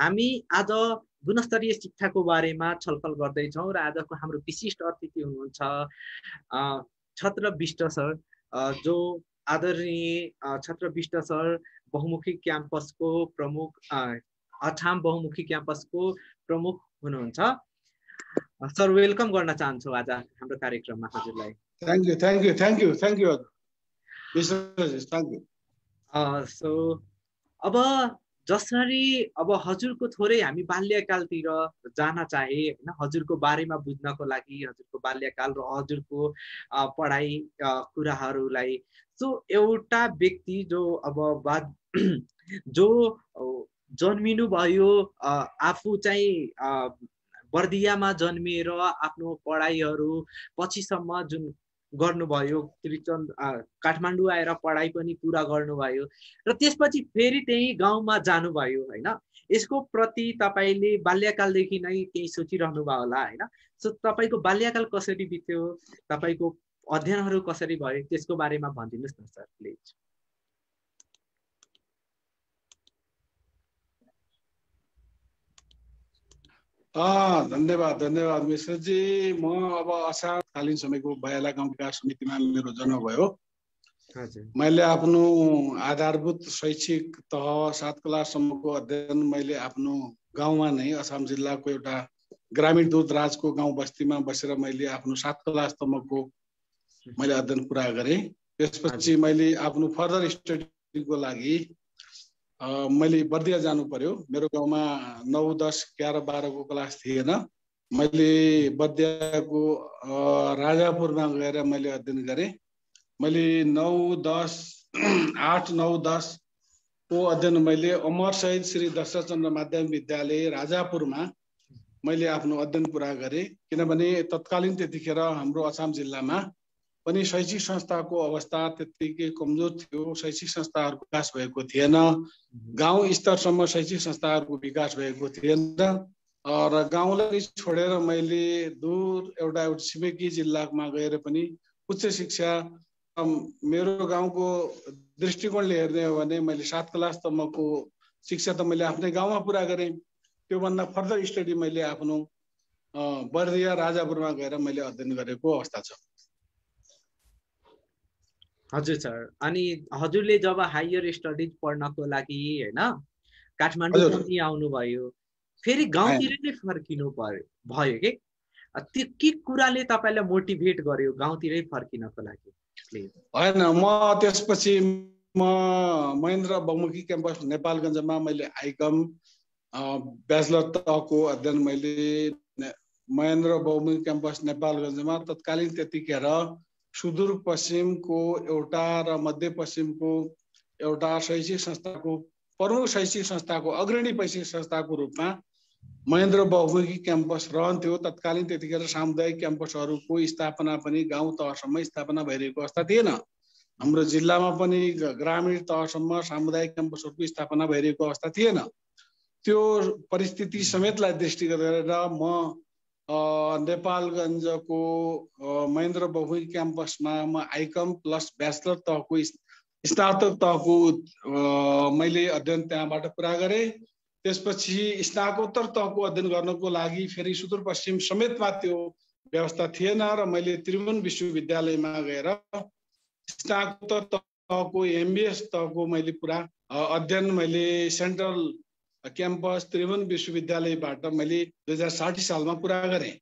हामी आज गुणस्तरीय शिक्षाको बारेमा छलफल गर्दैछौँ र आजको हाम्रो विशिष्ट अतिथि हुनुहुन्छ छत्र विष्ट सर जो आदरणीय छत्र विष्ट सर बहुमुखी क्याम्पसको प्रमुख अछाम बहुमुखी क्याम्पसको प्रमुख हुनुहुन्छ। सर वेलकम गर्न चाहन्छु आज हाम्रो कार्यक्रममा हजुरलाई। Thank you thank you thank you thank you thank you so अब जसरी अब हजुरको थोरै हामी बाल्यकालतिर जान चाहे होइन हजुरको बारेमा बुझ्नको लागि हजुरको बाल्यकाल र हजुरको पढाइ कुराहरूलाई। सो एउटा व्यक्ति जो अब बाद जो जन्मिनु भयो आफू चाहिँ बर्दियामा जन्मिएर आफ्नो पढाइहरू पछिसम्म जुन गर्नुभयो त्रिचन्द काठमाडौँ आएर पढाइ पनि पुरा गर्नुभयो र त्यसपछि फेरि त्यही गाउँमा जानुभयो होइन? यसको प्रति तपाईँले बाल्यकालदेखि नै केही सोचिरहनु भयो होला होइन? सो तपाईँको बाल्यकाल कसरी बित्यो? तपाईँको अध्ययनहरू कसरी भयो? त्यसको बारेमा भनिदिनुहोस् न सर प्लिज। धन्यवाद धन्यवाद मिश्रजी। म अब असारकालीन समयको बयाला गाउँ विकास समितिमा मेरो जन्म भयो। मैले आफ्नो आधारभूत शैक्षिक तह सात क्लाससम्मको अध्ययन मैले आफ्नो गाउँमा नै असम जिल्लाको एउटा ग्रामीण दूरदराजको गाउँ बस्तीमा बसेर मैले आफ्नो सात क्लाससम्मको मैले अध्ययन पुरा गरेँ। त्यसपछि मैले आफ्नो फर्दर स्टडीको लागि मैले बर्दिया जानु पर्यो। मेरो गाउँमा नौ दस एघार बाह्रको क्लास थिएन। मैले बर्दियाको राजापुरमा गएर मैले अध्ययन गरेँ। मैले नौ दस आठ नौ दसको अध्ययन मैले अमर शहीद श्री दशरथचन्द्र माध्यमिक विद्यालय राजापुरमा मैले आफ्नो अध्ययन पुरा गरेँ। किनभने तत्कालीन त्यतिखेर हाम्रो अछाम जिल्लामा पनि शैक्षिक संस्थाको अवस्था त्यत्तिकै कमजोर थियो। शैक्षिक संस्थाहरूको विकास भएको थिएन। गाउँ स्तरसम्म शैक्षिक संस्थाहरूको विकास भएको थिएन। र गाउँलाई छोडेर मैले दूर एउटा एउटा छिमेकी जिल्लामा गएर पनि उच्च शिक्षा मेरो गाउँको दृष्टिकोणले हेर्ने हो भने मैले सात क्लाससम्मको शिक्षा त मैले आफ्नै गाउँमा पुरा गरेँ। त्योभन्दा फर्दर स्टडी मैले आफ्नो बर्दिया राजापुरमा गएर मैले अध्ययन गरेको अवस्था छ। हजुर सर। अनि हजुरले जब हायर स्टडिज पढ्नको लागि होइन काठमाडौँ पनि आउनुभयो फेरि गाउँतिर नै फर्किनु पर्यो भयो कि? त्यो के कुराले तपाईँलाई मोटिभेट गर्यो गाउँतिरै फर्किनको लागि होइन म त्यसपछि म महेन्द्र बहुमुखी क्याम्पस नेपालगञ्जमा मैले आइकम ब्याचलर तहको अध्ययन मैले महेन्द्र बहुमुखी क्याम्पस नेपालगञ्जमा तत्कालीन त्यतिखेर सुदूरपश्चिमको एउटा र मध्यपश्चिमको एउटा शैक्षिक संस्थाको प्रमुख शैक्षिक संस्थाको अग्रणी शैक्षिक संस्थाको रूपमा महेन्द्र बहुमुखी क्याम्पस रहन्थ्यो। तत्कालीन त्यतिखेर सामुदायिक क्याम्पसहरूको स्थापना पनि गाउँ तहसम्म स्थापना भइरहेको अवस्था थिएन। हाम्रो जिल्लामा पनि ग्रामीण तहसम्म सामुदायिक क्याम्पसहरूको स्थापना भइरहेको अवस्था थिएन। त्यो परिस्थिति समेतलाई दृष्टिगत गरेर म नेपालगञ्जको महेन्द्र बहुमुखी क्याम्पसमा म आइकम प्लस ब्याचलर तहको स्नातक तहको मैले अध्ययन त्यहाँबाट पुरा गरेँ। त्यसपछि स्नाकोत्तर तहको अध्ययन गर्नको लागि फेरि सुदूरपश्चिम समेतमा त्यो व्यवस्था थिएन र मैले त्रिभुवन विश्वविद्यालयमा गएर स्नाकोत्तर तहको एमबिएस तहको मैले पुरा अध्ययन मैले सेन्ट्रल क्याम्पस त्रिभुवन विश्वविद्यालयबाट मैले दुई हजार साठी सालमा पुरा गरेँ।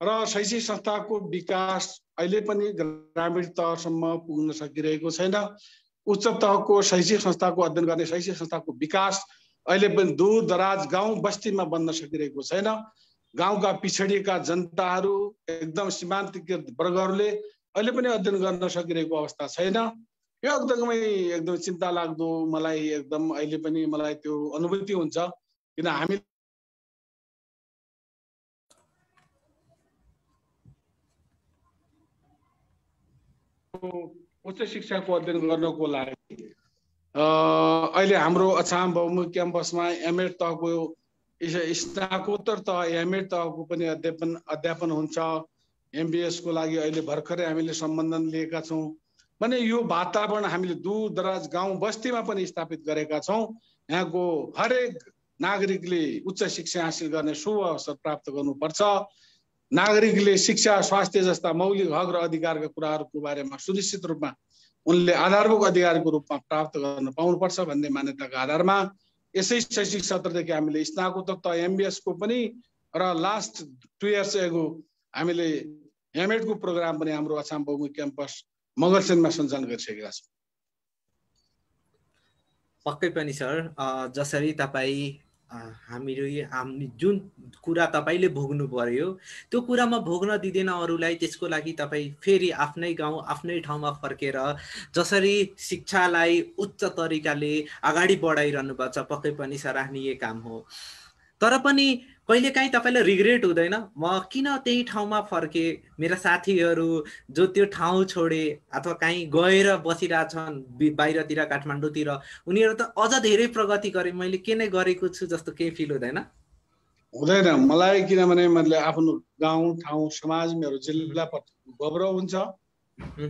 र शैक्षिक संस्थाको विकास अहिले पनि ग्रामीण तहसम्म पुग्न सकिरहेको छैन। उच्च तहको शैक्षिक संस्थाको अध्ययन गर्ने शैक्षिक संस्थाको विकास अहिले पनि दूर दराज गाउँ बस्तीमा बन्न सकिरहेको छैन। गाउँका पिछडिएका जनताहरू एकदम सीमान्तकृत वर्गहरूले अहिले पनि अध्ययन गर्न सकिरहेको अवस्था छैन। यो एकदमै एकदम चिन्ता लाग्दो मलाई एकदम अहिले पनि मलाई त्यो अनुभूति हुन्छ किन हामी उच्च शिक्षाको अध्ययन गर्नको लागि अहिले हाम्रो अछाम बहुमुख क्याम्पसमा एमएड तहको स्नाकोत्तर तह एमएड तहको पनि अध्यापन अध्यापन हुन्छ एमबिएसको लागि अहिले भर्खरै हामीले सम्बन्धन लिएका छौँ भने यो वातावरण हामीले दूर दराज गाउँ बस्तीमा पनि स्थापित गरेका छौँ। यहाँको हरेक नागरिकले उच्च शिक्षा हासिल गर्ने शुभ अवसर प्राप्त गर्नुपर्छ। नागरिकले शिक्षा स्वास्थ्य जस्ता मौलिक हक र अधिकारका कुराहरूको बारेमा सुनिश्चित रूपमा उनले आधारभूत अधिकारको रूपमा प्राप्त गर्न पाउनुपर्छ भन्ने मान्यताको आधारमा यसै शैक्षिक सत्रदेखि हामीले स्नाकोत्तर त एमबिएसको पनि र लास्ट टु इयर्स एगो हामीले एमएडको प्रोग्राम पनि हाम्रो अछाम बहुमुखी क्याम्पस मगरसेनमा सञ्चालन गरिसकेका छौँ। पक्कै पनि सर जसरी तपाईँ हामीहरू हामी जुन कुरा तपाईँले भोग्नु पर्यो त्यो कुरामा भोग्न दिँदैन अरूलाई त्यसको लागि तपाईँ फेरि आफ्नै गाउँ आफ्नै ठाउँमा फर्केर जसरी शिक्षालाई उच्च तरिकाले अगाडि बढाइरहनु भएको छ पक्कै पनि सराहनीय काम हो। तर पनि कहिले काहीँ तपाईँलाई रिग्रेट हुँदैन। म किन त्यही ठाउँमा फर्के? मेरा साथीहरू जो त्यो ठाउँ छोडे अथवा काहीँ गएर बसिरहेछन् बाहिरतिर काठमाडौँतिर उनीहरू त अझ धेरै प्रगति गरे। मैले के नै गरेको छु जस्तो केही फिल हुँदैन। हुँदैन। मलाई किनभने मैले आफ्नो गाउँ ठाउँ समाज मेरो जिल्ला गौरव हुन्छ।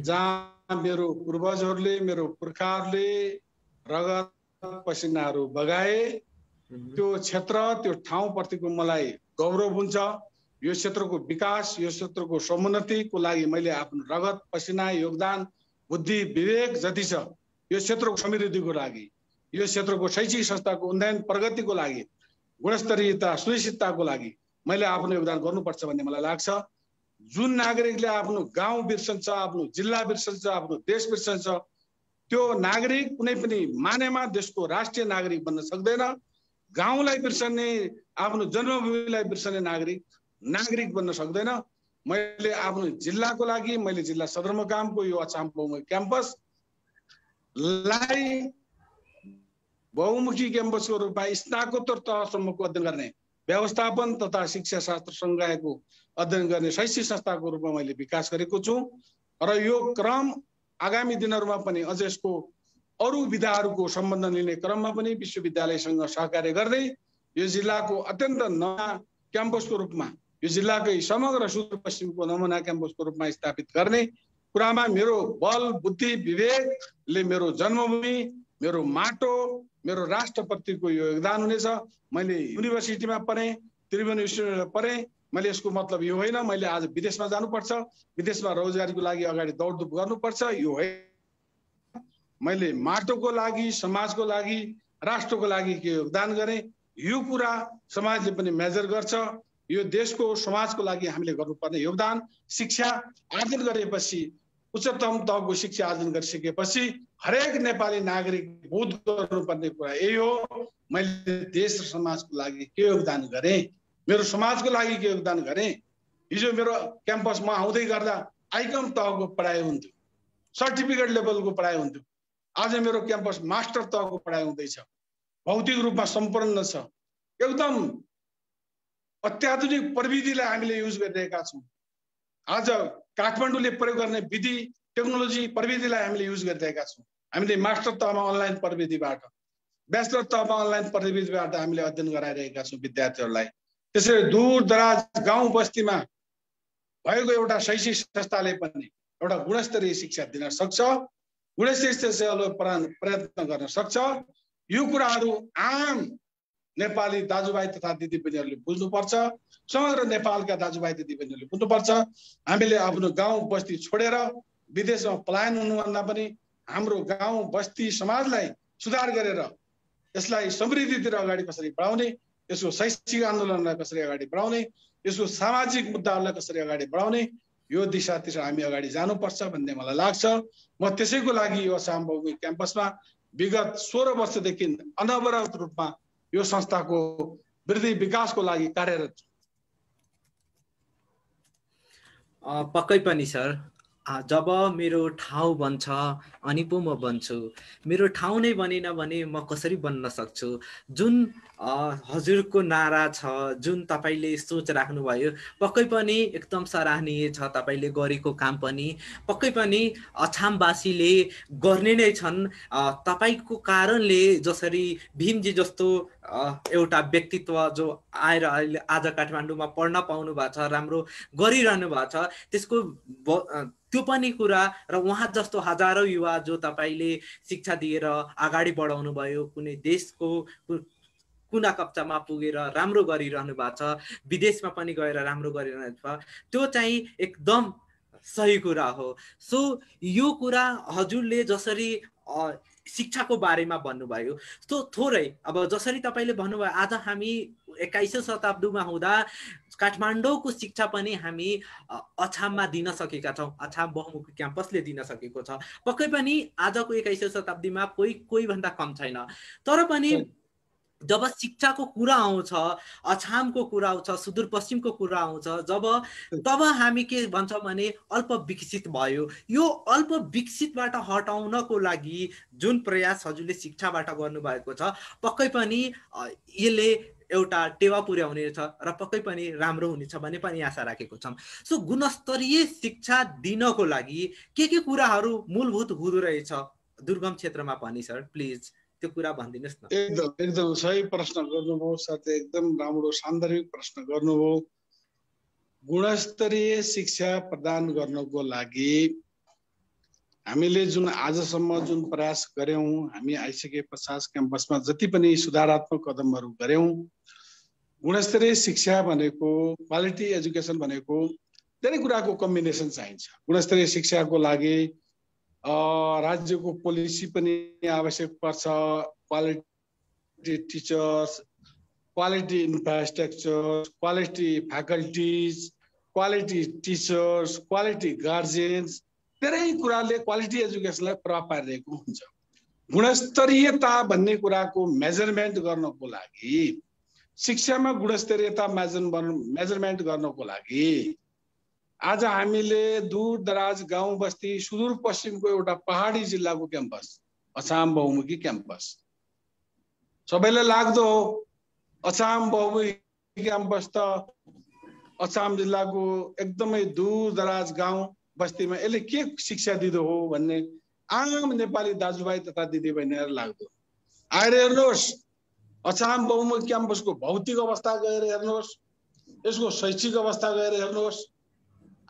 जहाँ मेरो पूर्वजहरूले मेरो पुर्खाहरूले रगत पसिनाहरू बगाए त्यो क्षेत्र त्यो ठाउँप्रतिको मलाई गौरव हुन्छ। यो क्षेत्रको विकास यो क्षेत्रको समुन्नतिको लागि मैले आफ्नो रगत पसिना योगदान बुद्धि विवेक जति छ यो क्षेत्रको समृद्धिको लागि यो क्षेत्रको शैक्षिक संस्थाको उन्नयन प्रगतिको लागि गुणस्तरीयता सुनिश्चितताको लागि मैले आफ्नो योगदान गर्नुपर्छ भन्ने मलाई लाग्छ। जुन नागरिकले आफ्नो गाउँ बिर्सन्छ आफ्नो जिल्ला बिर्सन्छ आफ्नो देश बिर्सन्छ त्यो नागरिक कुनै पनि मानेमा देशको राष्ट्रिय नागरिक बन्न सक्दैन। गाउँलाई बिर्सने आफ्नो जन्मभूमिलाई बिर्सने नागरिक नागरिक बन्न सक्दैन। मैले आफ्नो जिल्लाको लागि मैले जिल्ला सदरमुकामको यो अछाम बहुमुखी क्याम्पसलाई बहुमुखी क्याम्पसको रूपमा स्नाकोत्तर तहसम्मको अध्ययन गर्ने व्यवस्थापन तथा शिक्षा शास्त्र सङ्ग्रहको अध्ययन गर्ने शैक्षिक संस्थाको रूपमा मैले विकास गरेको छु। र यो क्रम आगामी दिनहरूमा पनि अझ यसको अरू विधाहरूको सम्बन्ध लिने क्रममा पनि विश्वविद्यालयसँग सहकार्य गर्दै यो जिल्लाको अत्यन्त नयाँ क्याम्पसको रूपमा यो जिल्लाकै समग्र सुदूरपश्चिमको नमुना क्याम्पसको रूपमा स्थापित गर्ने कुरामा मेरो बल बुद्धि विवेकले मेरो जन्मभूमि मेरो माटो मेरो राष्ट्रप्रतिको योगदान हुनेछ। मैले युनिभर्सिटीमा पढेँ त्रिभुवन युनिभर्सिटीमा पढेँ। मैले यसको मतलब यो होइन मैले आज विदेशमा जानुपर्छ। विदेशमा रोजगारीको लागि अगाडि दौडधुप गर्नुपर्छ। यो होइन मैले माटोको लागि समाजको लागि राष्ट्रको लागि के योगदान गरेँ। यो कुरा समाजले पनि मेजर गर्छ। यो देशको समाजको लागि हामीले गर्नुपर्ने योगदान। शिक्षा आर्जन गरेपछि उच्चतम तहको शिक्षा आर्जन गरिसकेपछि हरेक नेपाली नागरिक बोध गर्नुपर्ने कुरा यही हो। मैले देश र समाजको लागि के योगदान गरेँ? मेरो समाजको लागि के योगदान गरेँ? हिजो मेरो क्याम्पसमा आउँदै गर्दा आइकम तहको पढाइ हुन्थ्यो। सर्टिफिकेट लेभलको पढाइ हुन्थ्यो। आज मेरो क्याम्पस मास्टर तहको पढाइ हुँदैछ। भौतिक रूपमा सम्पन्न छ। एकदम अत्याधुनिक प्रविधिलाई हामीले युज गरिरहेका छौँ। आज काठमाडौँले प्रयोग गर्ने विधि टेक्नोलोजी प्रविधिलाई हामीले युज गरिरहेका छौँ। हामीले मास्टर तहमा अनलाइन प्रविधिबाट ब्याचलर तहमा अनलाइन प्रविधिबाट हामीले अध्ययन गराइरहेका छौँ विद्यार्थीहरूलाई। त्यसरी दूर दराज गाउँ बस्तीमा भएको एउटा शैक्षिक संस्थाले पनि एउटा गुणस्तरीय शिक्षा दिन सक्छ। सेवा प्रयत्न गर्न सक्छ। यो कुराहरू आम नेपाली दाजुभाइ तथा दिदीबहिनीहरूले बुझ्नुपर्छ। समग्र नेपालका दाजुभाइ दिदीबहिनीहरूले बुझ्नुपर्छ। हामीले आफ्नो गाउँ बस्ती छोडेर विदेशमा पलायन हुनुभन्दा पनि हाम्रो गाउँ बस्ती समाजलाई सुधार गरेर यसलाई समृद्धितिर अगाडि कसरी बढाउने यसको शैक्षिक आन्दोलनलाई कसरी अगाडि बढाउने यसको सामाजिक मुद्दाहरूलाई कसरी अगाडि बढाउने यो दिशातिर हामी अगाडि जानुपर्छ भन्ने मलाई लाग्छ। म त्यसैको लागि यो असम क्याम्पसमा विगत सोह्र वर्षदेखि अनवरत रूपमा यो संस्थाको वृद्धि विकासको लागि कार्यरत छु। पक्कै पनि सर। जब मेरो ठाउँ बन्छ अनि पो म बन्छु मेरो ठाउँ नै बनेन भने म कसरी बन्न सक्छु? जुन हजुरको नारा छ जुन तपाईँले सोच राख्नुभयो पक्कै पनि एकदम सराहनीय छ तपाईँले गरेको काम पनि। पक्कै पनि अछामवासीले गर्ने नै छन्। तपाईँको कारणले जसरी भीमजी जस्तो एउटा व्यक्तित्व जो आएर अहिले आज काठमाडौँमा पढ्न पाउनु भएको छ राम्रो गरिरहनु भएको छ त्यसको त्यो पनि कुरा र उहाँ जस्तो हजारौँ युवा जो तपाईँले शिक्षा दिएर अगाडि बढाउनु भयो। कुनै देशको कुना कप्चामा पुगेर राम्रो गरिरहनु भएको छ विदेशमा पनि गएर राम्रो गरिरहनु छ त्यो चाहिँ एकदम सही कुरा हो। सो यो कुरा हजुरले जसरी शिक्षाको बारेमा भन्नुभयो। सो थोरै अब जसरी तपाईँले भन्नुभयो आज हामी एक्काइसौँ शताब्दीमा हुँदा काठमाडौँको शिक्षा पनि हामी अछाममा दिन सकेका छौँ। अछाम बहुमुखी क्याम्पसले दिन सकेको छ। पक्कै पनि आजको एक्काइसौँ शताब्दीमा कोही कोही भन्दा कम छैन। तर पनि जब शिक्षाको कुरा आउँछ अछामको कुरा आउँछ सुदूरपश्चिमको कुरा आउँछ जब तब हामी के भन्छौँ भने अल्प विकसित भयो। यो अल्प विकसितबाट हटाउनको लागि जुन प्रयास हजुरले शिक्षाबाट गर्नुभएको छ पक्कै पनि यसले एउटा टेवा पुर्याउने छ र पक्कै पनि राम्रो हुनेछ भन्ने पनि आशा राखेको छौँ। सो गुणस्तरीय शिक्षा दिनको लागि के के कुराहरू मूलभूत हुँदो रहेछ? दुर्गम क्षेत्रमा पनि सर प्लिज। त्यो कुरा भनिदिनुहोस् न। एकदम एकदम सही प्रश्न गर्नुभयो साथै एकदम राम्रो सान्दर्भिक प्रश्न गर्नुभयो। गुणस्तरीय शिक्षा प्रदान गर्नको लागि हामीले जुन आजसम्म जुन प्रयास गऱ्यौँ हामी आइसके पचास क्याम्पसमा जति पनि सुधारात्मक कदमहरू गऱ्यौँ गुणस्तरीय शिक्षा भनेको क्वालिटी एजुकेसन भनेको धेरै कुराको कम्बिनेसन चाहिन्छ। गुणस्तरीय शिक्षाको लागि राज्यको पोलिसी पनि आवश्यक पर्छ quality teachers quality infrastructure quality faculties quality teachers quality guardians धेरै कुराले क्वालिटी एजुकेसनलाई प्रभाव पारिरहेको हुन्छ। गुणस्तरीयता भन्ने कुराको मेजरमेन्ट गर्नको लागि शिक्षामा गुणस्तरीयता मेजर मेजरमेन्ट गर्नको लागि आज हामीले दूर दराज गाउँ बस्ती सुदूरपश्चिमको एउटा पहाडी जिल्लाको क्याम्पस अछाम बहुमुखी क्याम्पस। सबैलाई लाग्दो हो अछाम बहुमुखी क्याम्पस त अछाम जिल्लाको एकदमै दूर दराज गाउँ बस्तीमा यसले के शिक्षा दिँदो हो भन्ने आम नेपाली दाजुभाइ तथा दिदीबहिनीहरू लाग्दो आएर हेर्नुहोस् अछाम बहुमुखी क्याम्पसको भौतिक अवस्था गएर हेर्नुहोस् यसको शैक्षिक अवस्था गएर हेर्नुहोस्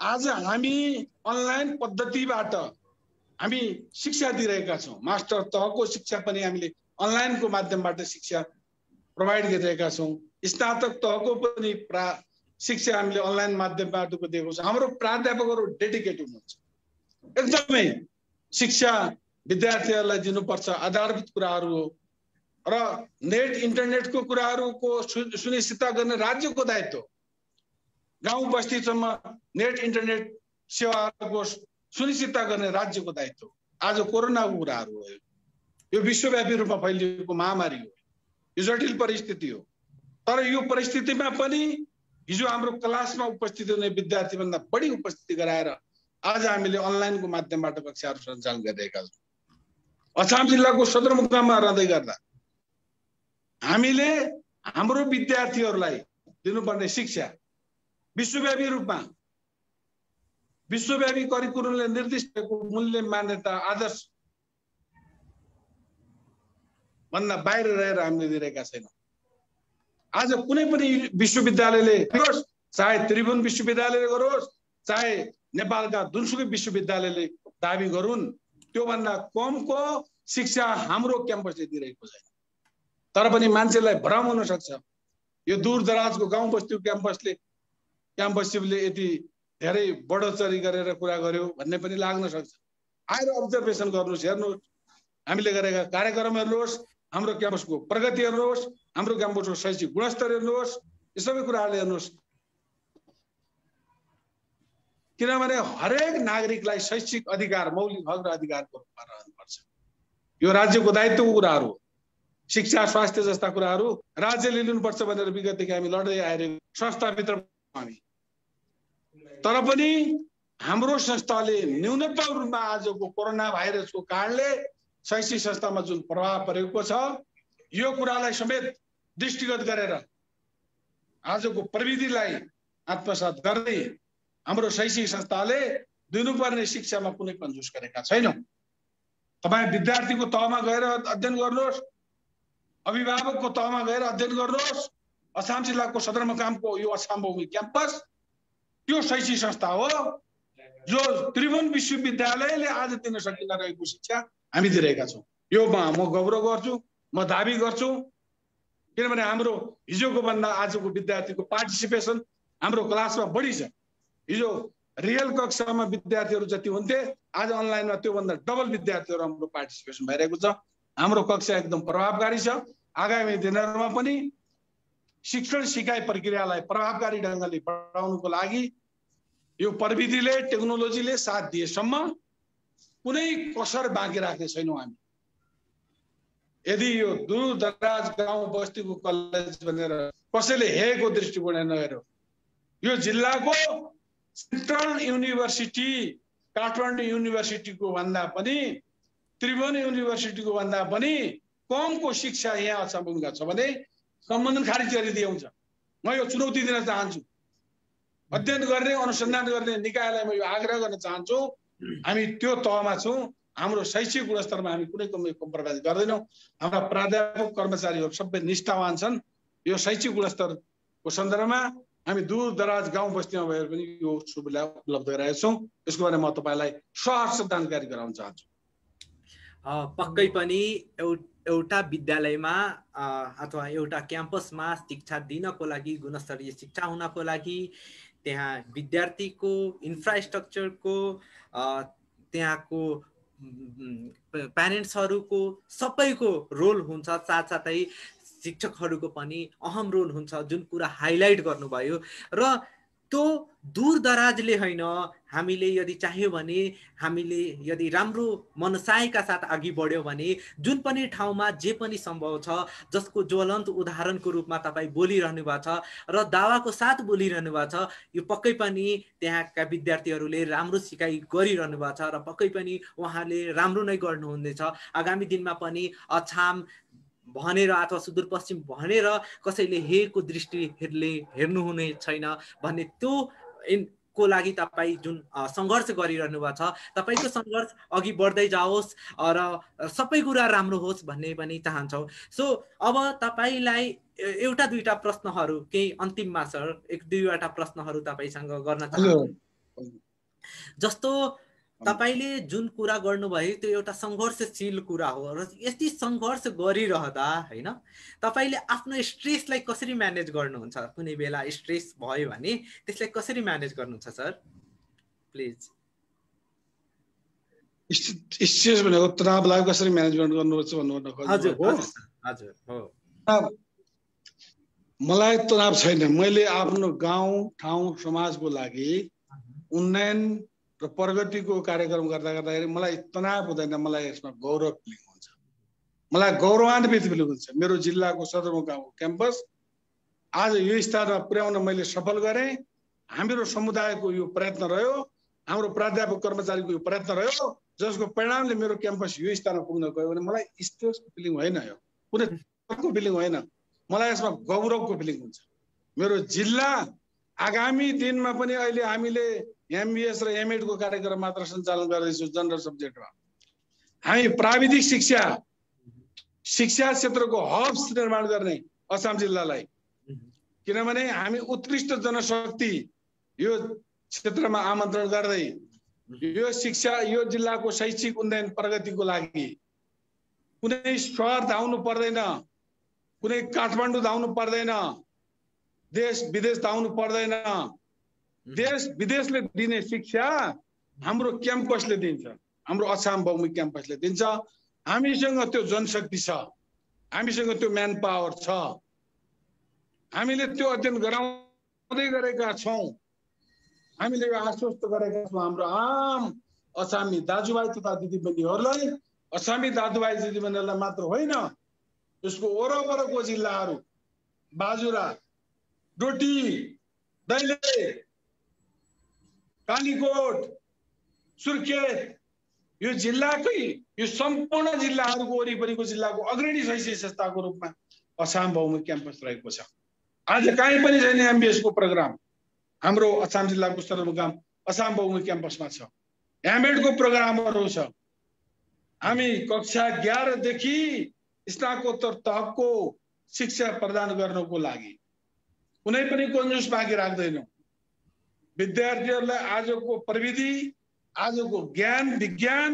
आज हामी अनलाइन पद्धतिबाट हामी शिक्षा दिइरहेका छौँ। मास्टर तहको शिक्षा पनि हामीले अनलाइनको माध्यमबाट शिक्षा प्रोभाइड गरिरहेका छौँ। स्नातक तहको पनि प्रा शिक्षा हामीले अनलाइन माध्यमबाट दिएको छ। हाम्रो प्राध्यापकहरू डेडिकेट हुनुहुन्छ। एकदमै शिक्षा विद्यार्थीहरूलाई दिनुपर्छ आधारभूत कुराहरू हो। र नेट इन्टरनेटको कुराहरूको सुनिश्चितता गर्ने राज्यको दायित्व गाउँ बस्तीसम्म नेट इन्टरनेट सेवाको सुनिश्चितता गर्ने राज्यको दायित्व आज कोरोनाको कुराहरू हो यो विश्वव्यापी रूपमा फैलिएको महामारी हो। यो जटिल परिस्थिति हो। तर यो परिस्थितिमा पनि हिजो हाम्रो क्लासमा उपस्थित हुने विद्यार्थीभन्दा बढी उपस्थिति गराएर आज हामीले अनलाइनको माध्यमबाट कक्षाहरू सञ्चालन गरिरहेका छौँ। अछाम जिल्लाको सदरमुकाममा रहँदै गर्दा हामीले हाम्रो विद्यार्थीहरूलाई दिनुपर्ने शिक्षा विश्वव्यापी रूपमा विश्वव्यापी करिकुलमले निर्दिष्ट मूल्य मान्यता आदर्श भन्दा बाहिर रहेर हामीले दिइरहेका छैनौँ। आज कुनै पनि विश्वविद्यालयले चाहे त्रिभुवन विश्वविद्यालयले गरोस् चाहे नेपालका जुनसुकै विश्वविद्यालयले दावी गरून् त्योभन्दा कमको शिक्षा हाम्रो क्याम्पसले दिइरहेको छैन। तर पनि मान्छेलाई भ्रम हुन सक्छ। यो दूर दराजको गाउँ बस्तीको क्याम्पसले क्याम्पसले यति धेरै बढोत्तरी गरेर कुरा गर्यो भन्ने पनि लाग्न सक्छ। आएर अब्जर्भेसन गर्नुहोस् हेर्नुहोस्। हामीले गरेका कार्यक्रम हेर्नुहोस् हाम्रो क्याम्पसको प्रगति हेर्नुहोस् हाम्रो क्याम्पसको शैक्षिक गुणस्तर हेर्नुहोस् यो सबै कुराहरूले हेर्नुहोस्। किनभने हरेक नागरिकलाई शैक्षिक अधिकार मौलिक हक र अधिकारको रूपमा रहनुपर्छ। यो राज्यको दायित्वको कुराहरू शिक्षा स्वास्थ्य जस्ता कुराहरू राज्यले लिनुपर्छ भनेर विगतदेखि हामी लड्दै आइरहेको संस्थाभित्र हामी तर पनि हाम्रो संस्थाले न्यूनतम रूपमा आजको कोरोना भाइरसको कारणले शैक्षिक संस्थामा जुन प्रभाव परेको छ यो कुरालाई समेत दृष्टिगत गरेर आजको प्रविधिलाई आत्मसात गर्दै हाम्रो शैक्षिक संस्थाले दिनुपर्ने शिक्षामा कुनै कन्जुस गरेका छैनौँ। तपाईँ विद्यार्थीको तहमा गएर अध्ययन गर्नुहोस् अभिभावकको तहमा गएर अध्ययन गर्नुहोस् अछाम जिल्लाको सदरमुकामको यो अछाम भूमि क्याम्पस त्यो शैक्षिक संस्था हो जो त्रिभुवन विश्वविद्यालयले आज दिन सकिन रहेको शिक्षा हामी दिइरहेका छौँ। यो म गौरव गर्छु म दावी गर्छु किनभने हाम्रो हिजोको भन्दा आजको विद्यार्थीको पार्टिसिपेसन हाम्रो क्लासमा बढी छ। हिजो रियल कक्षामा विद्यार्थीहरू जति हुन्थे आज अनलाइनमा त्योभन्दा डबल विद्यार्थीहरू हाम्रो पार्टिसिपेसन भइरहेको छ। हाम्रो कक्षा एकदम प्रभावकारी छ। आगामी दिनहरूमा पनि शिक्षण सिकाइ प्रक्रियालाई प्रभावकारी ढङ्गले बढाउनुको लागि यो प्रविधिले टेक्नोलोजीले साथ दिएसम्म कुनै कसर बाँकी राख्ने छैनौँ हामी यदि यो दूर दराज गाउँ बस्तीको कलेज भनेर कसैले हेको दृष्टिकोण नहेर यो जिल्लाको सेन्ट्रल युनिभर्सिटी काठमाडौँ युनिभर्सिटीको भन्दा पनि त्रिभुवन युनिभर्सिटीको भन्दा पनि कमको शिक्षा यहाँ अचम्मका छ भने सम्बन्धन खारिज गरिदिउँछ म यो चुनौती दिन चाहन्छु। अध्ययन गर्ने अनुसन्धान गर्ने निकायलाई म यो आग्रह गर्न चाहन्छु हामी त्यो तहमा छौँ। हाम्रो शैक्षिक गुणस्तरमा हामी कुनै कुनै कम्प्रोमाइज गर्दैनौँ। हाम्रा प्राध्यापक कर्मचारीहरू सबै निष्ठावान छन्। यो शैक्षिक गुणस्तरको सन्दर्भमा हामी दूर दराज गाउँ बस्तीमा भएर पनि यो सुविधा उपलब्ध गराएका छौँ। यसको बारेमा म तपाईँलाई सहर्ष जानकारी गराउन चाहन्छु। पक्कै पनि एउटा विद्यालयमा अथवा एउटा क्याम्पसमा शिक्षा दिनको लागि गुणस्तरीय शिक्षा हुनको लागि त्यहाँ विद्यार्थीको इन्फ्रास्ट्रक्चरको त्यहाँको प्यारेन्ट्सहरूको सबैको रोल हुन्छ। साथसाथै शिक्षकहरूको पनि अहम रोल हुन्छ जुन कुरा हाइलाइट गर्नुभयो। र त्यो दूर दराजले होइन हामीले यदि चाह्यो भने हामीले यदि राम्रो मनसायका साथ अघि बढ्यो भने जुन पनि ठाउँमा जे पनि सम्भव छ जसको ज्वलन्त उदाहरणको रूपमा तपाईँ बोलिरहनु भएको छ र दावाको साथ बोलिरहनु भएको छ यो पक्कै पनि त्यहाँका विद्यार्थीहरूले राम्रो सिकाइ गरिरहनु भएको छ र पक्कै पनि उहाँले राम्रो नै गर्नुहुनेछ। आगामी दिनमा पनि अछाम भनेर अथवा सुदूरपश्चिम भनेर कसैले हेको दृष्टिले हेर्नुहुने छैन भन्ने त्यो को लागि तपाईँ जुन सङ्घर्ष गरिरहनु भएको छ तपाईँको सङ्घर्ष अघि बढ्दै जाओस् र सबै कुरा राम्रो होस् भन्ने पनि चाहन्छौँ। सो अब तपाईँलाई एउटा दुईवटा प्रश्नहरू केही अन्तिममा सर एक दुईवटा प्रश्नहरू तपाईँसँग गर्न चाहन्छु। जस्तो तपाईँले जुन कुरा गर्नुभयो त्यो एउटा सङ्घर्षशील कुरा हो र यति सङ्घर्ष गरिरहँदा होइन तपाईँले आफ्नो स्ट्रेसलाई कसरी म्यानेज गर्नुहुन्छ? कुनै बेला स्ट्रेस भयो भने त्यसलाई कसरी म्यानेज गर्नुहुन्छ सर? प्लिज। स्ट्रेस भनेको तनावलाई कसरी म्यानेजमेन्ट गर्नुपर्छ भन्नु हजुर हजुर हो। मलाई तनाव छैन। मैले आफ्नो गाउँ ठाउँ समाजको लागि उन्नयन र प्रगतिको कार्यक्रम गर्दा गर्दाखेरि मलाई तनाव हुँदैन मलाई यसमा गौरव फिलिङ हुन्छ। मलाई गौरवान्वित फिलिङ हुन्छ। मेरो जिल्लाको सदरमुकामको क्याम्पस आज यो स्थानमा पुर्याउन मैले सफल गरेँ। हाम्रो समुदायको यो प्रयत्न रह्यो हाम्रो प्राध्यापक कर्मचारीको यो प्रयत्न रह्यो जसको परिणामले मेरो क्याम्पस यो स्थानमा पुग्न गयो भने मलाई स्ट्रेसको फिलिङ होइन यो। कुनै फिलिङ होइन। मलाई यसमा गौरवको फिलिङ हुन्छ। मेरो जिल्ला आगामी दिनमा पनि अहिले हामीले एमबिएस र एमएडको कार्यक्रम मात्र सञ्चालन गर्दैछु जनरल सब्जेक्टमा। हामी प्राविधिक शिक्षा शिक्षा क्षेत्रको हब्स निर्माण गर्ने असम जिल्लालाई। किनभने हामी उत्कृष्ट जनशक्ति यो क्षेत्रमा आमन्त्रण गर्दै यो शिक्षा यो जिल्लाको शैक्षिक उन्नयन प्रगतिको लागि कुनै सहर धाउनु पर्दैन कुनै काठमाडौँ धाउनु पर्दैन देश विदेश धाउनु पर्दैन। देश विदेशले दिने शिक्षा हाम्रो क्याम्पसले दिन्छ। हाम्रो अछाम बहुमुखी क्याम्पसले दिन्छ। हामीसँग त्यो जनशक्ति छ। हामीसँग त्यो म्यान पावर छ। हामीले त्यो अध्ययन गराउँदै गरेका छौँ। हामीले यो आश्वस्त गरेका छौँ। हाम्रो आम अछामी दाजुभाइ तथा दिदीबहिनीहरूलाई अछामी दाजुभाइ दिदीबहिनीहरूलाई मात्र होइन यसको वरपरको जिल्लाहरू बाजुरा डोटी दैले कालीकोट सुर्खेत यो जिल्लाकै यो सम्पूर्ण जिल्लाहरूको वरिपरिको जिल्लाको अग्रणी शैक्षिक संस्थाको रूपमा असाम बहुमुख क्याम्पस रहेको छ। आज कहीँ पनि छैन एमबिएसको प्रोग्राम। हाम्रो असाम जिल्लाको सदरमुकाम असाम बहुमुख क्याम्पसमा छ। एमएडको प्रोग्रामहरू छ। हामी कक्षा एघारदेखि स्नाकोत्तर तहको शिक्षा प्रदान गर्नको लागि कुनै पनि कन्जुस बाँकी राख्दैनौँ। विद्यार्थीहरूलाई आजको प्रविधि आजको ज्ञान विज्ञान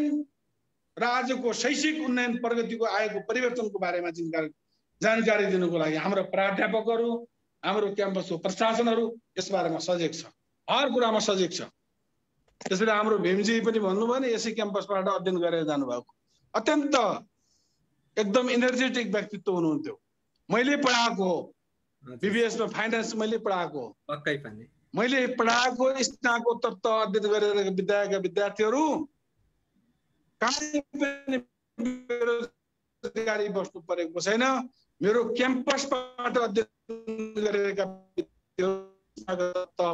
र आजको शैक्षिक उन्नयन प्रगतिको आएको परिवर्तनको बारेमा जानकारी जानकारी दिनुको लागि हाम्रो प्राध्यापकहरू हाम्रो क्याम्पसको प्रशासनहरू यस बारेमा सजग छ। हर कुरामा सजग छ। त्यसरी हाम्रो भीमजी पनि भन्नुभयो नि यसै क्याम्पसबाट अध्ययन गरेर जानुभएको। अत्यन्त एकदम इनर्जेटिक व्यक्तित्व हुनुहुन्थ्यो। मैले पढाएको हो। बिबिएसमा फाइनेन्स मैले पढाएको। हो मैले पढाएको स्नाकोत्तर त अध्ययन गरेर विद्यालयका विद्यार्थीहरू बेरोजगारी बस्नु परेको छैन। मेरो क्याम्पसबाट अध्ययन गरेका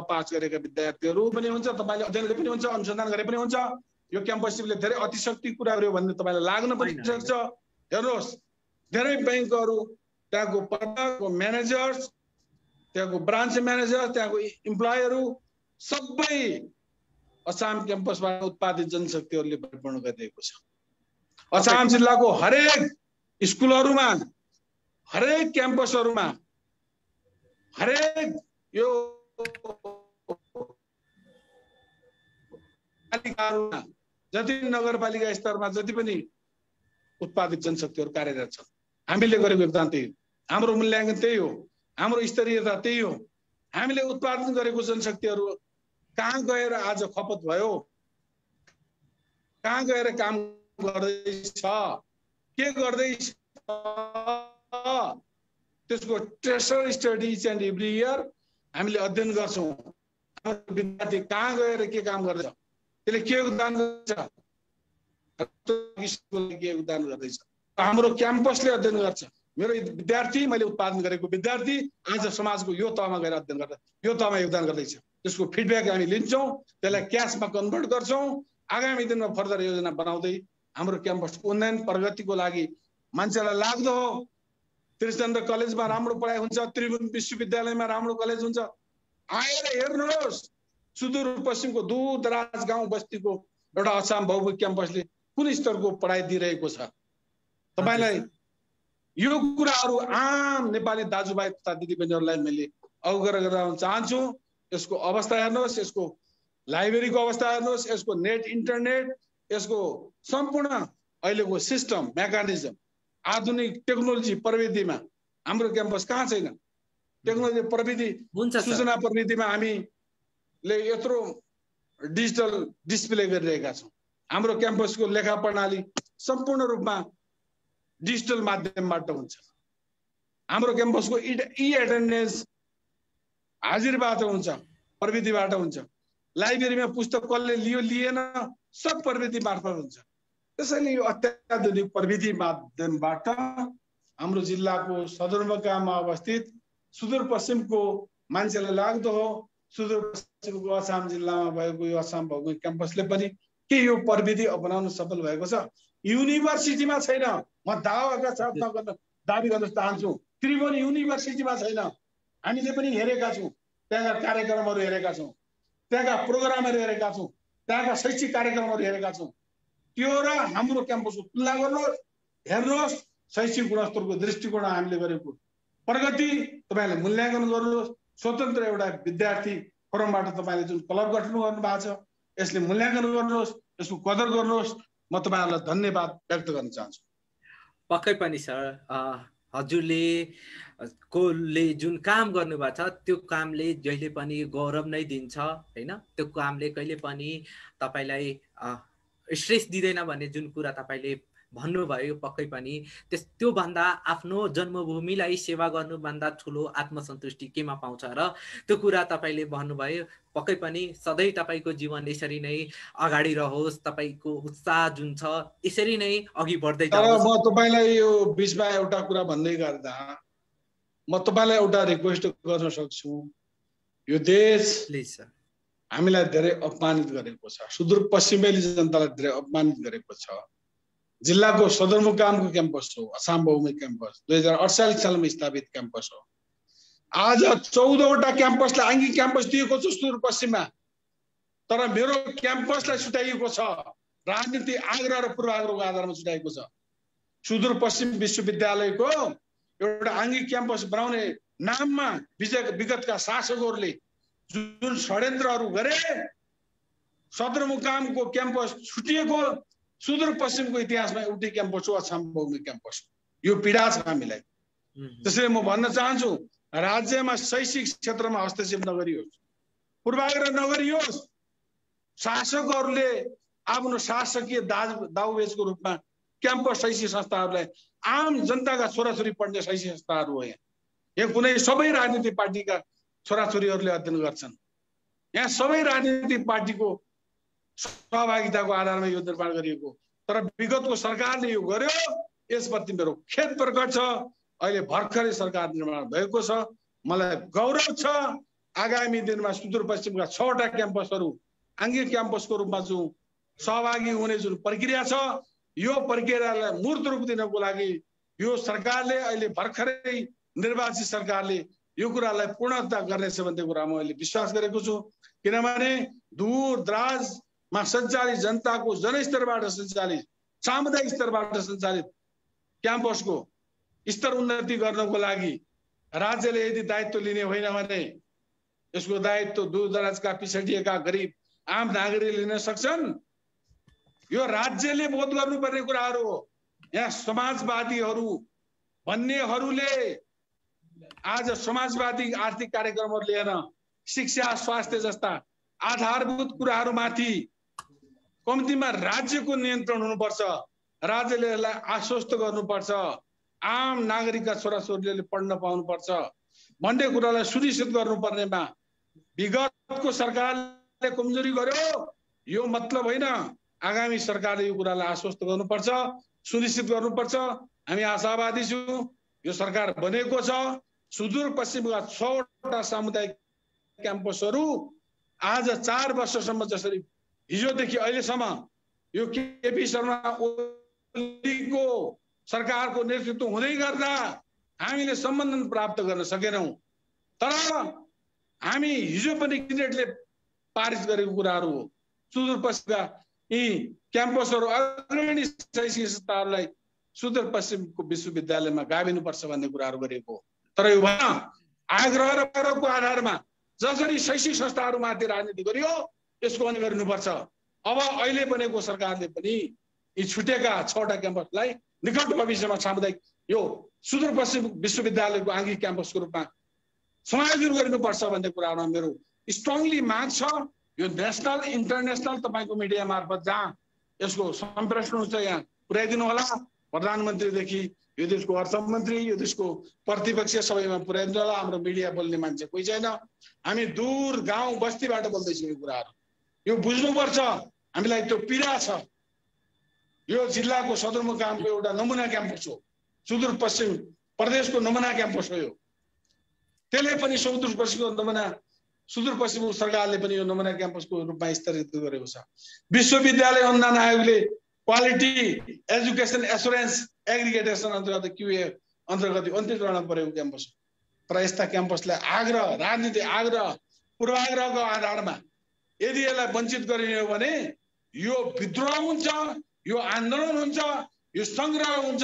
पास गरेका विद्यार्थीहरू पनि हुन्छ। तपाईँले अध्ययन गरे पनि हुन्छ अनुसन्धान गरे पनि हुन्छ। यो क्याम्पसले धेरै अतिशक्ति कुरा गर्यो भने तपाईँलाई लाग्न पनि सक्छ। हेर्नुहोस् धेरै ब्याङ्कहरू त्यहाँको प्रडक्टको म्यानेजर्स त्यहाँको ब्रान्च म्यानेजर त्यहाँको इम्प्लोयरहरू सबै असाम क्याम्पसबाट उत्पादित जनशक्तिहरूले भरपूर्ण गरिरहेको छ। असाम जिल्लाको हरेक स्कुलहरूमा हरेक क्याम्पसहरूमा हरेक यो जति नगरपालिका स्तरमा जति पनि उत्पादित जनशक्तिहरू कार्यरत छन् हामीले गरेको योगदान त्यही हो। हाम्रो मूल्याङ्कन त्यही हो। हाम्रो स्तरीयता त्यही हो। हामीले उत्पादन गरेको जनशक्तिहरू कहाँ गएर आज खपत भयो? कहाँ गएर काम गर्दैछ? के गर्दैछ? त्यसको tracer studies and every year हामीले अध्ययन गर्छौँ। विद्यार्थी कहाँ गएर के काम गर्दैछ? त्यसले के योगदान गर्छ के योगदान गर्दैछ? हाम्रो क्याम्पसले अध्ययन गर्छ। मेरो विद्यार्थी मैले उत्पादन गरेको विद्यार्थी आज समाजको यो तहमा गएर अध्ययन गर्दा यो तहमा योगदान गर्दैछ। त्यसको फिडब्याक हामी लिन्छौँ त्यसलाई क्यासमा कन्भर्ट गर्छौँ। आगामी दिनमा फर्दर योजना बनाउँदै हाम्रो क्याम्पसको उन्नयन प्रगतिको लागि मान्छेलाई लाग्दो हो। त्रिचन्द्र कलेजमा राम्रो पढाइ हुन्छ त्रिभुवन विश्वविद्यालयमा राम्रो कलेज हुन्छ। आएर हेर्नुहोस् सुदूर पश्चिमको दूर दराज गाउँ बस्तीको एउटा असाम भौगोलिक क्याम्पसले कुन स्तरको पढाइ दिइरहेको छ? तपाईँलाई यो कुराहरू आम नेपाली दाजुभाइ तथा दिदीबहिनीहरूलाई मैले अवगत गराउन चाहन्छु। यसको अवस्था हेर्नुहोस् यसको लाइब्रेरीको अवस्था हेर्नुहोस् यसको नेट इन्टरनेट यसको सम्पूर्ण अहिलेको सिस्टम मेकानिजम आधुनिक टेक्नोलोजी प्रविधिमा। हाम्रो क्याम्पस कहाँ छैन? टेक्नोलोजी प्रविधि सूचना प्रविधिमा हामीले यत्रो डिजिटल डिस्प्ले गरिरहेका छौँ। हाम्रो क्याम्पसको लेखा प्रणाली सम्पूर्ण रूपमा डिजिटल माध्यमबाट हुन्छ। हाम्रो क्याम्पसको इ एटेन्डेन्स हाजिरबाट हुन्छ प्रविधिबाट हुन्छ। लाइब्रेरीमा पुस्तक कसले लियो लिएन सब प्रविधि मार्फत हुन्छ। त्यसैले यो अत्याधुनिक प्रविधि माध्यमबाट हाम्रो जिल्लाको सदरमुकाममा अवस्थित सुदूरपश्चिमको मान्छेलाई लाग्दो हो। सुदूरपश्चिमको असाम जिल्लामा भएको यो असाम भौगोलिक क्याम्पसले पनि के यो प्रविधि अपनाउन सफल भएको छ युनिभर्सिटीमा छैन। म दावाका साथमा गर्न दावी गर्न चाहन्छु। त्रिभुवन युनिभर्सिटीमा छैन। हामीले पनि हेरेका छौँ। त्यहाँका कार्यक्रमहरू हेरेका छौँ। त्यहाँका प्रोग्रामहरू हेरेका छौँ। त्यहाँका शैक्षिक कार्यक्रमहरू हेरेका छौँ। त्यो र हाम्रो क्याम्पसको तुलना गर्नुहोस् हेर्नुहोस् शैक्षिक गुणस्तरको दृष्टिकोण हामीले गरेको प्रगति तपाईँले मूल्याङ्कन गर्नुहोस्। स्वतन्त्र एउटा विद्यार्थी फोरमबाट तपाईँले जुन क्लब गठन गर्नु भएको छ यसले मूल्याङ्कन गर्नुहोस् यसको कदर गर्नुहोस्। म तपाईँहरूलाई धन्यवाद व्यक्त गर्न चाहन्छु। पक्कै पनि सर। हजुरले कोले जुन काम गर्नुभएको छ त्यो कामले जहिले पनि गौरव नै दिन्छ होइन? त्यो कामले कहिले पनि तपाईँलाई स्ट्रेस दिँदैन भन्ने जुन कुरा तपाईँले भन्नुभयो पक्कै पनि। त्यस त्योभन्दा आफ्नो जन्मभूमिलाई सेवा गर्नुभन्दा ठुलो आत्मसन्तुष्टि केमा पाउँछ र त्यो कुरा तपाईँले भन्नुभयो। पक्कै पनि सधैँ तपाईँको जीवन यसरी नै अगाडि रहोस् तपाईँको उत्साह जुन छ यसरी नै अघि बढ्दै म तपाईँलाई यो बिचमा एउटा कुरा भन्दै गर्दा म तपाईँलाई एउटा रिक्वेस्ट गर्न सक्छु। यो देश हामीलाई धेरै अपमानित गरेको छ। सुदूरपश्चिमेली जनतालाई धेरै अपमानित गरेको छ। जिल्लाको सदरमुकामको क्याम्पस हो असम भौमिक क्याम्पस दुई हजार अडचालिस सालमा स्थापित क्याम्पस हो। आज चौधवटा क्याम्पसलाई आङ्गी क्याम्पस दिएको छु सुदूरपश्चिममा तर मेरो क्याम्पसलाई छुट्याइएको छ राजनीति आग्रह र पूर्वाग्रहको आधारमा छुट्याएको छ। सुदूरपश्चिम विश्वविद्यालयको एउटा आङ्गी क्याम्पस बनाउने नाममा विजय विगतका शासकहरूले जुन षड्यन्त्रहरू गरे सदरमुकामको क्याम्पस छुटिएको सुदूरपश्चिमको इतिहासमा एउटै क्याम्पस हो असम भौमिक क्याम्पस यो पीडा छ हामीलाई। त्यसैले म भन्न चाहन्छु राज्यमा शैक्षिक क्षेत्रमा हस्तक्षेप नगरियोस्। पूर्वाग्रह नगरियोस्। शासकहरूले आफ्नो शासकीय दाज दाउबेजको रूपमा क्याम्पस शैक्षिक संस्थाहरूलाई आम जनताका छोराछोरी पढ्ने शैक्षिक संस्थाहरू हो यहाँ। यहाँ कुनै सबै राजनीतिक पार्टीका छोराछोरीहरूले अध्ययन गर्छन्। यहाँ सबै राजनीतिक पार्टीको सहभागिताको आधारमा यो निर्माण गरिएको। तर विगतको सरकारले यो गर्यो यसप्रति मेरो खेत प्रकट छ। अहिले भर्खरै सरकार निर्माण भएको छ। मलाई गौरव छ। आगामी दिनमा सुदूरपश्चिमका छवटा क्याम्पसहरू आङ्गिक क्याम्पसको रूपमा जुन सहभागी हुने जुन प्रक्रिया छ यो प्रक्रियालाई मूर्त रूप दिनको लागि यो सरकारले अहिले भर्खरै निर्वाचित सरकारले यो कुरालाई पूर्णता गर्नेछ भन्ने कुरा म अहिले विश्वास गरेको छु। किनभने दूर दराजमा सञ्चालित जनताको जनस्तरबाट सञ्चालित सामुदायिक स्तरबाट सञ्चालित क्याम्पसको स्तर उन्नति गर्नको लागि राज्यले यदि दायित्व लिने होइन भने यसको दायित्व दूर दराजका पिछडिएका गरिब आम नागरिकले लिन सक्छन्। यो राज्यले बोध गर्नुपर्ने कुराहरू हो। यहाँ समाजवादीहरू भन्नेहरूले आज समाजवादी आर्थिक कार्यक्रमहरू लिएर शिक्षा स्वास्थ्य जस्ता आधारभूत कुराहरूमाथि कम्तीमा राज्यको नियन्त्रण हुनुपर्छ। राज्यले यसलाई आश्वस्त गर्नुपर्छ। आम नागरिकका छोराछोरीले पढ्न पाउनुपर्छ। भन्ने कुरालाई सुनिश्चित गर्नुपर्नेमा विगतको सरकारले कमजोरी गर्यो। यो मतलब होइन आगामी सरकारले यो कुरालाई आश्वस्त गर्नुपर्छ सुनिश्चित गर्नुपर्छ। हामी आशावादी छौँ। यो सरकार बनेको छ। सुदूरपश्चिमका छवटा सामुदायिक क्याम्पसहरू आज चार वर्षसम्म जसरी हिजोदेखि अहिलेसम्म यो केपी शर्मा ओलीको सरकारको नेतृत्व हुँदै गर्दा हामीले सम्बन्धन प्राप्त गर्न सकेनौँ। तर हामी हिजो पनि क्यान्डिडेटले पारित गरेको कुराहरू हो। सुदूरपश्चिमका यी क्याम्पसहरू अग्रणी शैक्षिक संस्थाहरूलाई सुदूरपश्चिमको विश्वविद्यालयमा गाभिनुपर्छ भन्ने कुराहरू गरेको हो। तर यो भएन आग्रह र आधारमा जसरी शैक्षिक संस्थाहरूमाथि राजनीति गरियो यसको अनि गरिनुपर्छ अब अहिले बनेको सरकारले पनि यी छुटेका छवटा क्याम्पसलाई निकट भविष्यमा सामुदायिक यो सुदूरपश्चिम विश्वविद्यालयको आङ्गिक क्याम्पसको रूपमा समायोजन गरिनुपर्छ भन्ने कुरामा मेरो स्ट्रङली माग छ। यो नेसनल इन्टरनेसनल तपाईँको मिडिया मार्फत जहाँ यसको सम्प्रेषण हुन्छ यहाँ पुर्याइदिनु होला। प्रधानमन्त्रीदेखि यो देशको अर्थमन्त्री यो देशको प्रतिपक्ष सबैमा पुर्याइदिनु होला। हाम्रो मिडिया बोल्ने मान्छे कोही छैन। हामी दूर गाउँ बस्तीबाट बोल्दैछौँ यो कुराहरू। यो बुझ्नुपर्छ। हामीलाई त्यो पीडा छ। यो जिल्लाको सदरमुकामको एउटा नमुना क्याम्पस हो। सुदूरपश्चिम प्रदेशको नमुना क्याम्पस हो यो। त्यसले पनि सुदूरपश्चिमको नमुना सुदूरपश्चिम सरकारले पनि यो नमुना क्याम्पसको रूपमा स्तरित गरेको छ। विश्वविद्यालय अनुदान आयोगले क्वालिटी एजुकेसन एसुरेन्स एग्रिगेटेसन अन्तर्गत क्युए अन्तर्गत अन्तिम चरणमा परेको क्याम्पस हो। तर यस्ता क्याम्पसलाई आग्रह राजनीति आग्रह पूर्वाग्रहको आधारमा यदि यसलाई वञ्चित गरिने हो भने यो विद्रोह हुन्छ यो आन्दोलन हुन्छ यो सङ्ग्रह हुन्छ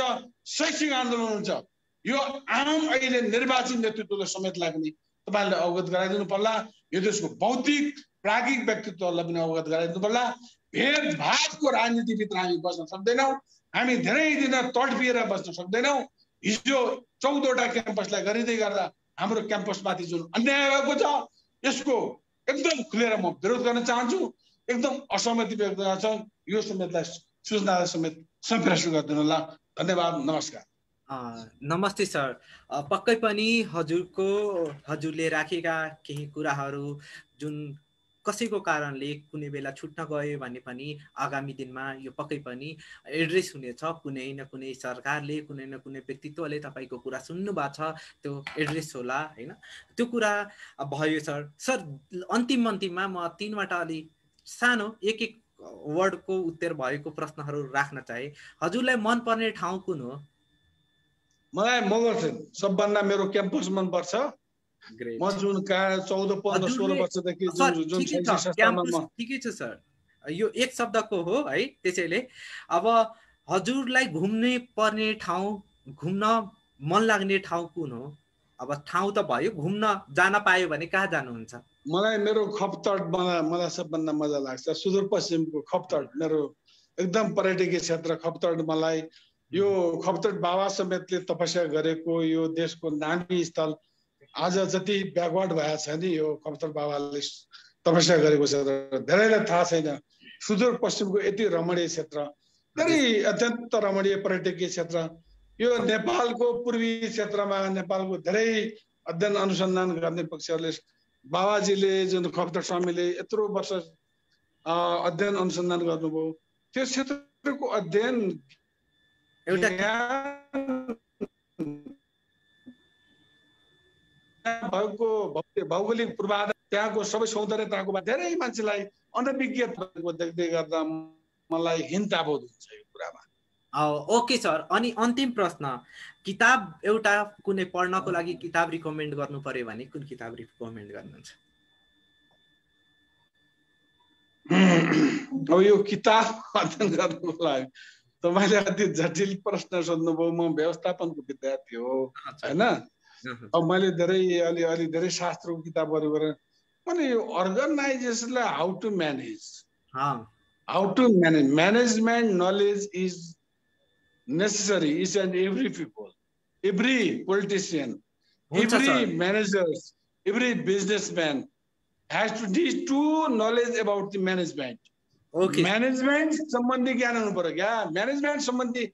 शैक्षिक आन्दोलन हुन्छ। यो आम अहिले निर्वाचित नेतृत्वको समेत लाग्ने तपाईँहरूले अवगत गराइदिनु पर्ला। यो देशको बौद्धिक प्राज्ञिक व्यक्तित्वहरूलाई पनि अवगत गराइदिनु पर्ला। भेदभावको राजनीतिभित्र हामी बस्न सक्दैनौँ। हामी धेरै दिन तडपिएर बस्न सक्दैनौँ। हिजो चौधवटा क्याम्पसलाई गरिँदै गर्दा हाम्रो क्याम्पसमाथि जुन अन्याय भएको छ यसको एकदम खुलेर म विरोध गर्न चाहन्छु। एकदम असहमति व्यक्त गर्छ यो समेतलाई सूचना समेत सम्प्रेषण गरिदिनु होला धन्यवाद नमस्कार। नमस्ते सर। पक्कै पनि हजुरको हजुरले राखेका केही कुराहरू जुन कसैको कारणले कुनै बेला छुट्न गयो भने पनि आगामी दिनमा यो पक्कै पनि एड्रेस हुनेछ। कुनै न कुनै सरकारले कुनै न कुनै व्यक्तित्वले तपाईँको कुरा सुन्नु भएको छ त्यो एड्रेस होला होइन? त्यो कुरा भयो सर। सर अन्तिम अन्तिममा म तिनवटा अलि सानो एक एक वर्डको उत्तर भएको प्रश्नहरू राख्न चाहे। हजुरलाई मनपर्ने ठाउँ कुन हो? मलाई मगर सबभन्दा मेरो क्याम्पस मनपर्छ। म जुन चौध पन्ध्र सोह्र वर्षदेखि ठिकै छ सर यो एक शब्दको हो है त्यसैले अब हजुरलाई घुम्ने पर्ने ठाउँ घुम्न मन लाग्ने ठाउँ कुन हो अब ठाउँ त भयो घुम्न जान पायो भने कहाँ जानुहुन्छ मलाई मेरो खपतड मलाई मलाई सबभन्दा मजा लाग्छ सुदूरपश्चिमको खपतड मेरो एकदम पर्यटकीय क्षेत्र खपतड मलाई यो खप्तर बाबा समेतले तपस्या गरेको यो देशको नामी स्थल आज जति ब्याकवर्ड भएको छ नि यो खप्तर बाबाले तपस्या गरेको क्षेत्र धेरैलाई थाहा छैन। सुदूर पश्चिमको यति रमणीय क्षेत्र धेरै अत्यन्त रमणीय पर्यटकीय क्षेत्र यो नेपालको पूर्वी क्षेत्रमा नेपालको धेरै अध्ययन अनुसन्धान गर्ने पक्षहरूले बाबाजीले जुन खप्तर स्वामीले यत्रो वर्ष अध्ययन अनुसन्धान गर्नुभयो त्यो क्षेत्रको अध्ययन एउटा भएको भौगोलिक पूर्वाधार त्यहाँको सबै सौन्दर्यताको धेरै मान्छेलाई अनभिज्ञ देख्दै गर्दा मलाई हिन्ता बोध हुन्छ यो कुरामा। Okay sir. अनि अन्तिम प्रश्न। किताब एउटा कुनै पढ्नको लागि किताब रिकमेन्ड गर्नु पर्यो भने कुन किताब रिकमेन्ड गर्नुहुन्छ? अब यो किताब अध्ययन गर्नुको लागि तपाईँले अति जटिल प्रश्न सोध्नुभयो। म व्यवस्थापनको विद्यार्थी हो होइन? अब मैले धेरै अलि अलि धेरै शास्त्रको किताबहरू गरेर मैले यो अर्गनाइजेसनलाई how to manage how to manage management knowledge is necessary is and every people every politician every managers every businessman has to D to knowledge about the management management सम्बन्धी ज्ञान हुनु पर्यो क्या? म्यानेजमेन्ट सम्बन्धी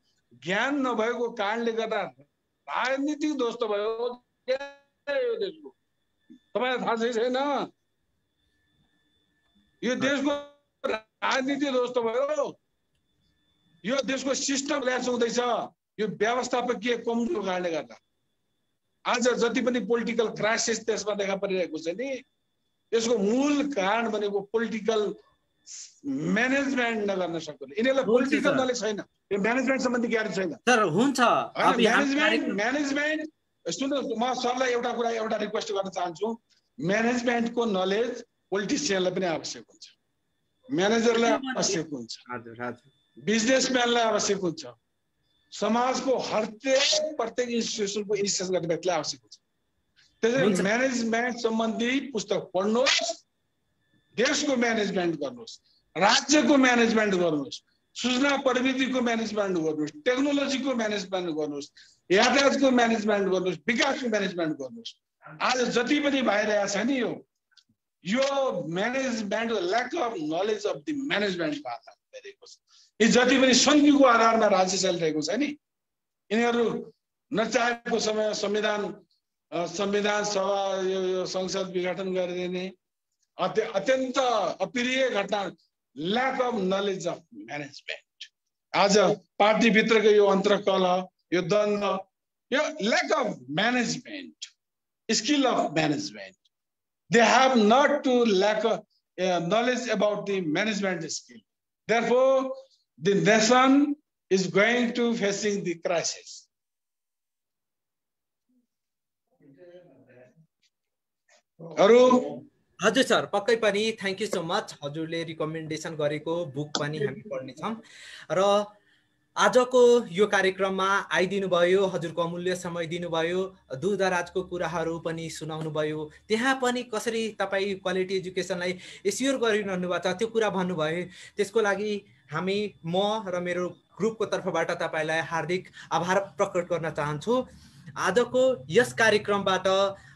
ज्ञान नभएको कारणले गर्दा राजनीतिक दोष त भयो देशको? तपाईँलाई थाहा छैन? यो देशको राजनीति दोष त भयो। यो देशको सिस्टम ल्यास हुँदैछ। यो व्यवस्थापकीय कमजोर कारणले गर्दा। आज जति पनि पोलिटिकल क्राइसिस देशमा देखा परिरहेको छ नि यसको मूल कारण भनेको पोलिटिकल म्यानेजमेन्ट नगर्न सक्दैन यिनीहरूलाई पोलिटिकल नलेज छैन। यो म्यानेजमेन्ट सम्बन्धी ज्ञान छैन। सर हुन्छ। म्यानेजमेन्ट म्यानेजमेन्ट सुन्नुहोस् म सरलाई एउटा कुरा एउटा रिक्वेस्ट गर्न चाहन्छु। म्यानेजमेन्टको नलेज पोलिटिसियनलाई पनि आवश्यक हुन्छ। म्यानेजरलाई आवश्यक हुन्छ। बिजनेसम्यानलाई आवश्यक हुन्छ। समाजको हरेक प्रत्येक इन्स्टिट्युसनको इनिसिएट गर्ने व्यक्तिलाई आवश्यक हुन्छ। त्यसरी म्यानेजमेन्ट सम्बन्धी पुस्तक पढ्नुहोस्। देशको म्यानेजमेन्ट गर्नुहोस् राज्यको म्यानेजमेन्ट गर्नुहोस् सूचना प्रविधिको म्यानेजमेन्ट गर्नुहोस् टेक्नोलोजीको म्यानेजमेन्ट गर्नुहोस् यातायातको म्यानेजमेन्ट गर्नुहोस् विकासको म्यानेजमेन्ट गर्नुहोस्। आज जति पनि भइरहेको छ नि यो यो management lack of knowledge of the म्यानेजमेन्टको आधार भइरहेको छ। यी जति पनि सङ्घीयको आधारमा राज्य चलिरहेको छ नि यिनीहरू नचाहेको समय संविधान संविधान सभा यो संसद विघटन गरिदिने अत्यन्त अप्रिय घटना lack of knowledge of management आज पार्टीभित्रको यो अन्तरकल यो द्वन्द यो lack of management skill of management they have not to lack knowledge about the management skill. Therefore, the nation is going to facing the crisis. अरू हजुर सर पक्कै पनि थ्याङ्क यू सो मच हजुरले रिकमेन्डेसन गरेको book पनि हामी पढ्नेछौँ र आजको यो कार्यक्रममा आइदिनु भयो हजुरको अमूल्य समय दिनुभयो दूरदराजको कुराहरू पनि सुनाउनु भयो त्यहाँ पनि कसरी तपाईँ क्वालिटी एजुकेसनलाई एस्योर गरिरहनु भएको छ त्यो कुरा भन्नुभयो। त्यसको लागि हामी म र मेरो ग्रुपको तर्फबाट तपाईँलाई हार्दिक आभार प्रकट गर्न चाहन्छु। आजको यस कार्यक्रमबाट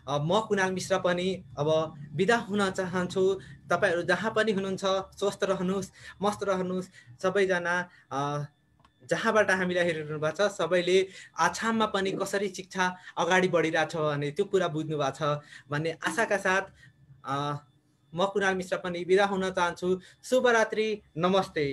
म कुणाल मिश्र पनि अब बिदा हुन चाहन्छु। तपाईँहरू जहाँ पनि हुनुहुन्छ स्वस्थ रहनुहोस् मस्त रहनुहोस्। सबैजना जहाँबाट हामीलाई हेरिरहनु भएको छ सबैले आछाममा पनि कसरी शिक्षा अगाडि बढिरहेछ भने त्यो कुरा बुझ्नु भएको छ भन्ने आशाका साथ म कुणाल मिश्र पनि बिदा हुन चाहन्छु। शुभरात्रि नमस्ते।